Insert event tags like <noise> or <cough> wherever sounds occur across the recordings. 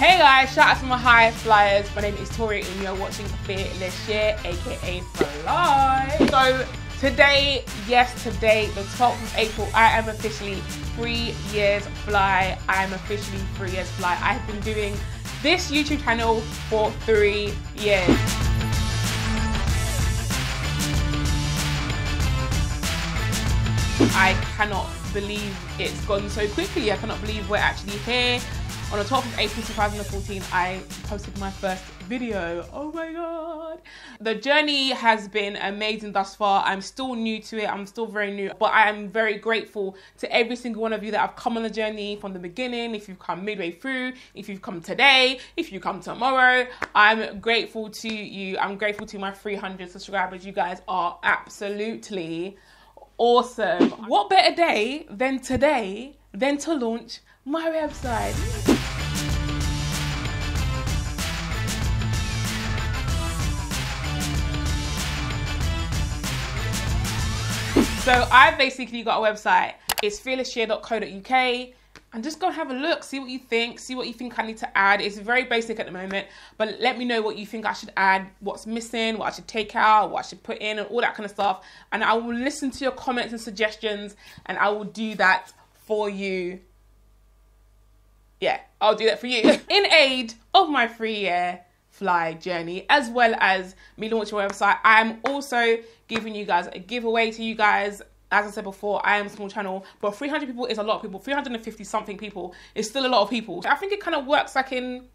Hey guys, shout out to my high flyers. My name is Tori and you're watching Fearless Year, aka Fly. So today, yes, today, the 12th of April, I am officially three years fly. I am officially three years fly. I have been doing this YouTube channel for three years. I cannot believe it's gone so quickly. I cannot believe we're actually here. On the 12th of April 2014, I posted my first video. Oh my God. The journey has been amazing thus far. I'm still new to it. I'm still very new, but I am very grateful to every single one of you that have come on the journey from the beginning. If you've come midway through, if you've come today, if you come tomorrow, I'm grateful to you. I'm grateful to my 300 subscribers. You guys are absolutely awesome. What better day than today than to launch my website? So I've basically got a website. It's fearlessyear.co.uk and just go have a look, see what you think, see what you think I need to add. It's very basic at the moment, but let me know what you think I should add, what's missing, what I should take out, what I should put in, and all that kind of stuff. And I will listen to your comments and suggestions, and I will do that for you. Yeah, I'll do that for you <laughs> in aid of my free year fly journey, as well as me launching my website. I'm also giving you guys a giveaway to you guys. As I said before, I am a small channel, but 300 people is a lot of people. 350 something people is still a lot of people. I think it kind of works like in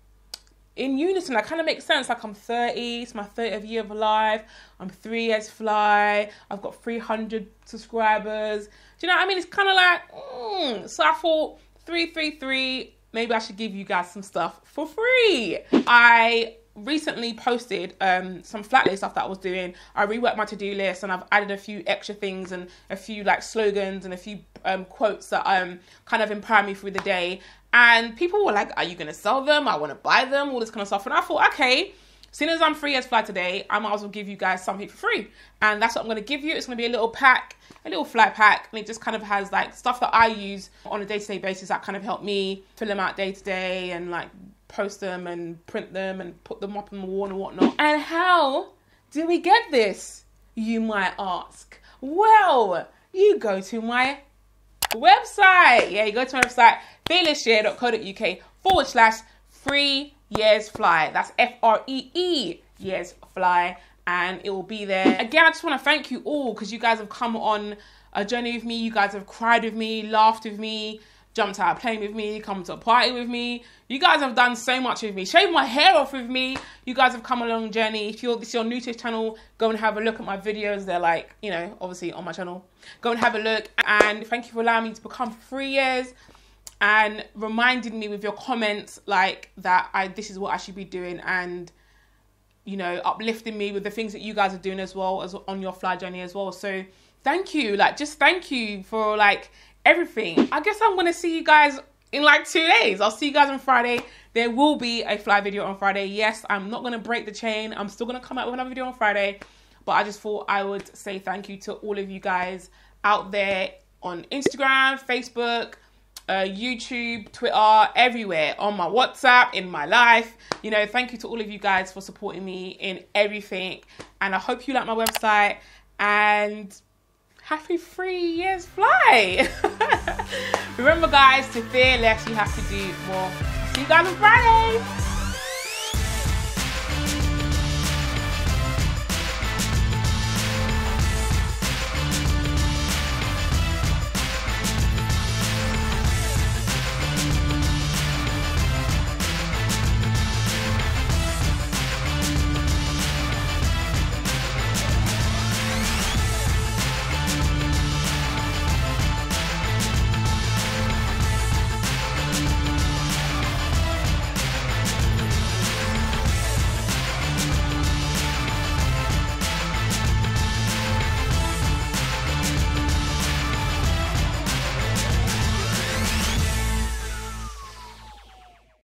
in unison. That kind of makes sense. Like I'm 30, it's my 30th year of life. I'm three years fly. I've got 300 subscribers. Do you know what I mean? It's kind of like, mm. so I thought 333, maybe I should give you guys some stuff for free. I recently posted um, some flat lay stuff that I was doing. I reworked my to-do list and I've added a few extra things and a few like slogans and a few um, quotes that um kind of empower me through the day. And people were like, "Are you gonna sell them? I want to buy them." All this kind of stuff. And I thought, okay. Soon as I'm free as fly today, I might as well give you guys something for free. And that's what I'm going to give you. It's going to be a little pack, a little flight pack. And it just kind of has like stuff that I use on a day to day basis that kind of help me fill them out day to day and like post them and print them and put them up on the wall and whatnot. And how do we get this? You might ask. Well, you go to my website. Yeah, you go to my website, fearlessyear.co.uk forward slash free years fly. That's F R E E years fly. And it will be there. Again, I just want to thank you all because you guys have come on a journey with me. You guys have cried with me, laughed with me, jumped out playing with me, come to a party with me. You guys have done so much with me. Shaved my hair off with me. You guys have come a long journey. If you're, if you're new to this channel, go and have a look at my videos. They're like, you know, obviously on my channel. Go and have a look. And thank you for allowing me to become three years and reminding me with your comments like that I this is what I should be doing and you know uplifting me with the things that you guys are doing as well as on your fly journey as well so thank you like just thank you for like everything. I guess I'm gonna see you guys in like two days. I'll see you guys on Friday. There will be a fly video on Friday. Yes, I'm not gonna break the chain. I'm still gonna come out with another video on Friday. But I just thought I would say thank you to all of you guys out there on Instagram, Facebook, uh, YouTube, Twitter, everywhere, on my WhatsApp, in my life. You know, thank you to all of you guys for supporting me in everything. And I hope you like my website. And happy three years fly. <laughs> Remember, guys, to fear less, you have to do more. See you guys on Friday.